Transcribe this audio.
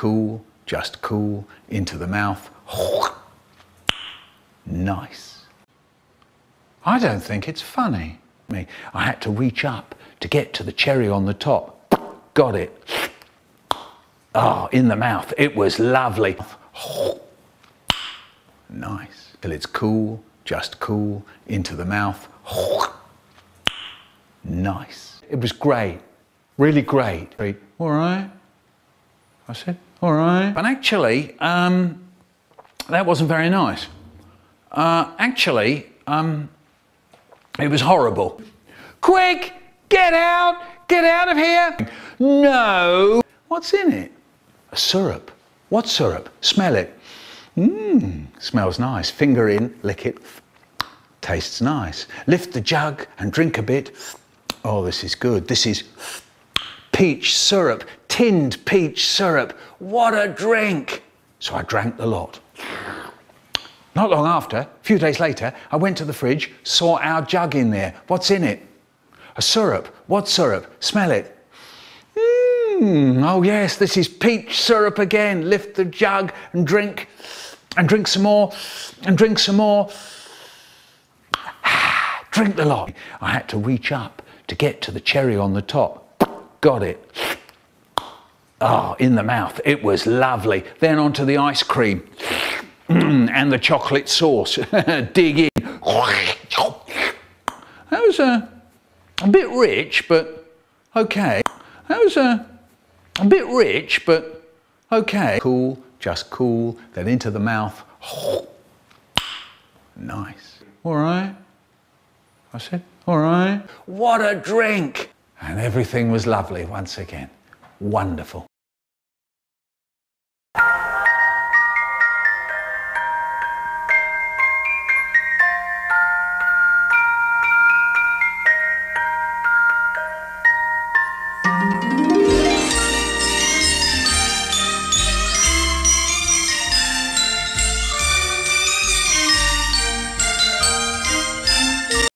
cool, just cool, into the mouth. Nice. I don't think it's funny. Me, I had to reach up to get to the cherry on the top. Got it. Ah, in the mouth. It was lovely. Nice. Till it's cool, just cool, into the mouth. Nice. It was great. Really great. All right. I said, all right. And actually, um, that wasn't very nice. Uh, actually, um, it was horrible. Quick, get out, get out of here. No. What's in it? A syrup. What syrup? Smell it. Mmm, smells nice. Finger in, lick it. Tastes nice. Lift the jug and drink a bit. Oh, this is good. This is peach syrup, tinned peach syrup. What a drink! So I drank the lot. Not long after, a few days later, I went to the fridge, saw our jug in there. What's in it? A syrup. What syrup? Smell it. Mmm, oh yes, this is peach syrup again. Lift the jug and drink, and drink some more, and drink some more. Ah, drink the lot. I had to reach up to get to the cherry on the top. Got it. Oh, in the mouth. It was lovely. Then onto the ice cream and the chocolate sauce. Dig in. That was a, a bit rich, but okay. That was a, a bit rich, but okay. Cool, just cool. Then into the mouth. Nice. All right. I said, all right. What a drink. And everything was lovely once again. Wonderful.